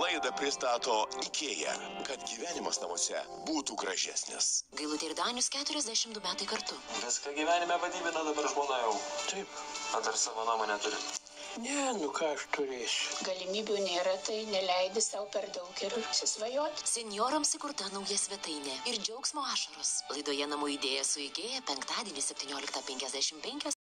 Laidą pristato IKEA, kad gyvenimas namuose būtų gražesnis. Gailutė ir Danius 42 metai kartu. Viską gyvenime vadybina dabar žmona jau. Taip. O dar savo nuomonę turi. Ne, nu ką aš turėsiu. Galimybių nėra, tai neleidi savo per daug ir susvajoti. Senjorams įkurta nauja svetainė ir džiaugsmo ašaros. Laidoje namų idėja su IKEA penktadienį 17.55